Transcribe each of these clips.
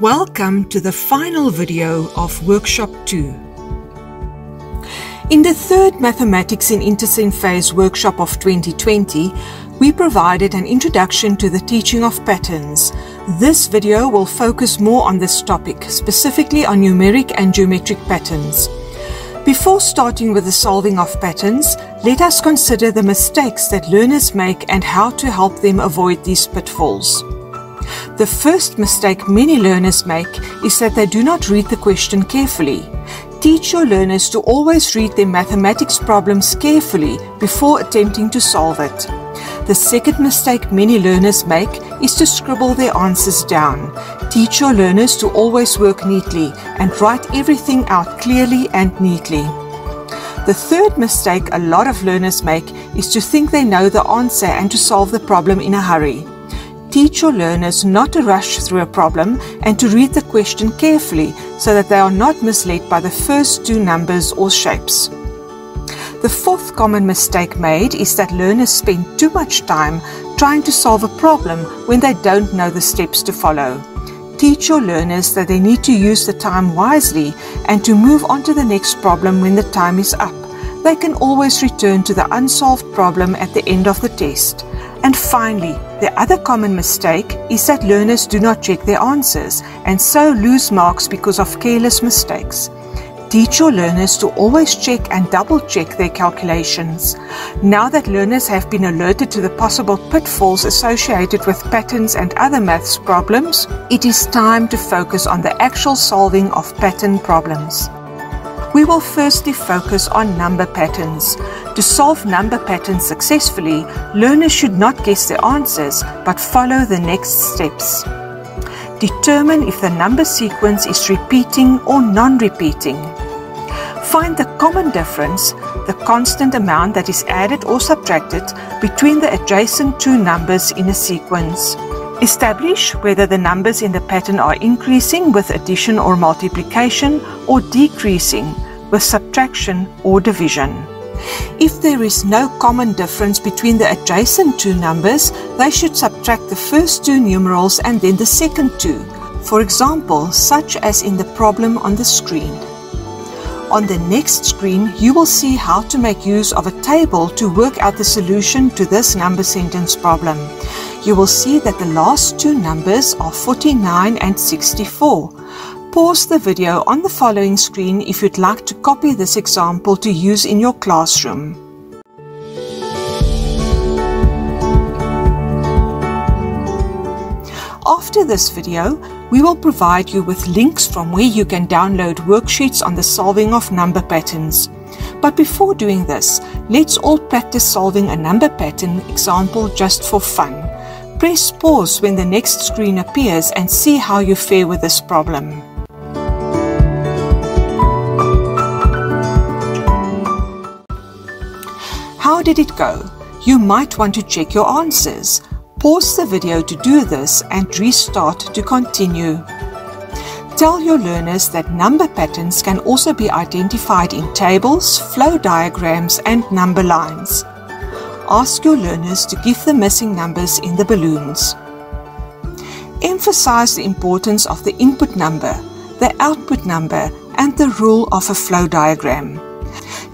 Welcome to the final video of Workshop 2. In the third Mathematics in Intersen Phase workshop of 2020, we provided an introduction to the teaching of patterns. This video will focus more on this topic, specifically on numeric and geometric patterns. Before starting with the solving of patterns, let us consider the mistakes that learners make and how to help them avoid these pitfalls. The first mistake many learners make is that they do not read the question carefully. Teach your learners to always read their mathematics problems carefully before attempting to solve it. The second mistake many learners make is to scribble their answers down. Teach your learners to always work neatly and write everything out clearly and neatly. The third mistake a lot of learners make is to think they know the answer and to solve the problem in a hurry teach your learners not to rush through a problem and to read the question carefully so that they are not misled by the first two numbers or shapes. The fourth common mistake made is that learners spend too much time trying to solve a problem when they don't know the steps to follow. Teach your learners that they need to use the time wisely and to move on to the next problem when the time is up. They can always return to the unsolved problem at the end of the test. And finally, the other common mistake is that learners do not check their answers and so lose marks because of careless mistakes. Teach your learners to always check and double check their calculations. Now that learners have been alerted to the possible pitfalls associated with patterns and other maths problems, it is time to focus on the actual solving of pattern problems. We will firstly focus on number patterns. To solve number patterns successfully, learners should not guess the answers, but follow the next steps. Determine if the number sequence is repeating or non-repeating. Find the common difference, the constant amount that is added or subtracted between the adjacent two numbers in a sequence. Establish whether the numbers in the pattern are increasing with addition or multiplication or decreasing with subtraction or division. If there is no common difference between the adjacent two numbers, they should subtract the first two numerals and then the second two, for example, such as in the problem on the screen. On the next screen, you will see how to make use of a table to work out the solution to this number sentence problem. You will see that the last two numbers are 49 and 64 pause the video on the following screen if you'd like to copy this example to use in your classroom. After this video, we will provide you with links from where you can download worksheets on the solving of number patterns. But before doing this, let's all practice solving a number pattern example just for fun. Press pause when the next screen appears and see how you fare with this problem. Did it go? You might want to check your answers. Pause the video to do this and restart to continue. Tell your learners that number patterns can also be identified in tables, flow diagrams and number lines. Ask your learners to give the missing numbers in the balloons. Emphasize the importance of the input number, the output number and the rule of a flow diagram.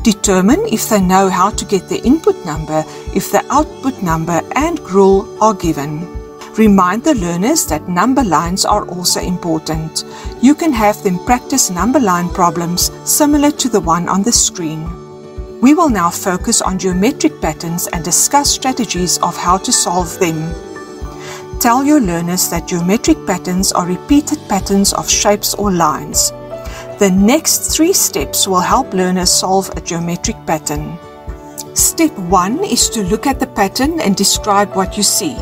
Determine if they know how to get the input number if the output number and rule are given. Remind the learners that number lines are also important. You can have them practice number line problems similar to the one on the screen. We will now focus on geometric patterns and discuss strategies of how to solve them. Tell your learners that geometric patterns are repeated patterns of shapes or lines. The next three steps will help learners solve a geometric pattern. Step 1 is to look at the pattern and describe what you see.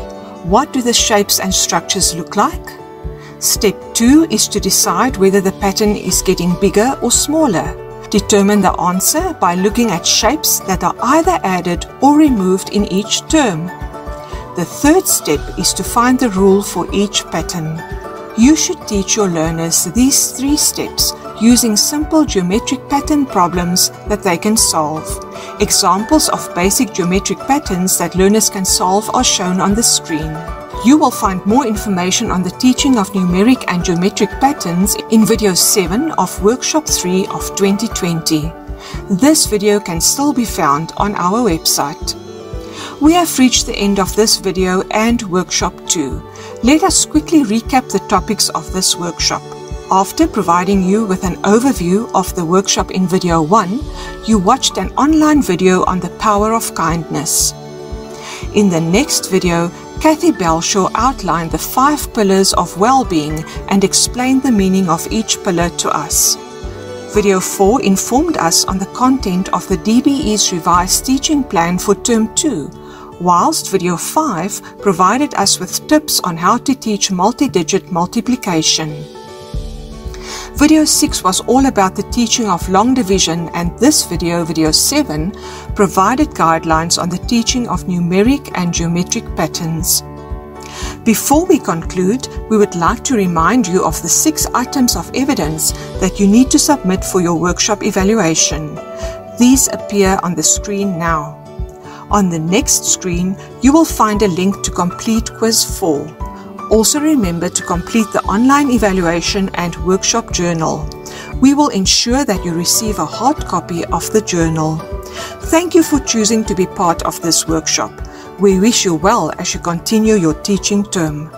What do the shapes and structures look like? Step 2 is to decide whether the pattern is getting bigger or smaller. Determine the answer by looking at shapes that are either added or removed in each term. The third step is to find the rule for each pattern. You should teach your learners these three steps using simple geometric pattern problems that they can solve. Examples of basic geometric patterns that learners can solve are shown on the screen. You will find more information on the teaching of numeric and geometric patterns in video 7 of workshop 3 of 2020. This video can still be found on our website. We have reached the end of this video and workshop 2. Let us quickly recap the topics of this workshop. After providing you with an overview of the workshop in video 1, you watched an online video on the power of kindness. In the next video, Kathy Belshaw outlined the five pillars of well-being and explained the meaning of each pillar to us. Video 4 informed us on the content of the DBE's revised teaching plan for Term 2, whilst Video 5 provided us with tips on how to teach multi-digit multiplication. Video 6 was all about the teaching of long division and this video, video 7, provided guidelines on the teaching of numeric and geometric patterns. Before we conclude, we would like to remind you of the six items of evidence that you need to submit for your workshop evaluation. These appear on the screen now. On the next screen, you will find a link to complete quiz 4. Also remember to complete the online evaluation and workshop journal. We will ensure that you receive a hard copy of the journal. Thank you for choosing to be part of this workshop. We wish you well as you continue your teaching term.